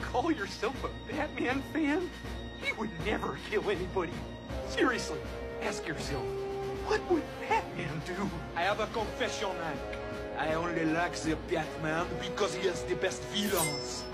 call yourself a Batman fan? He would never kill anybody. Seriously, ask yourself, what would Batman do? I have a confession, Hank. I only like the Batman because he has the best villains.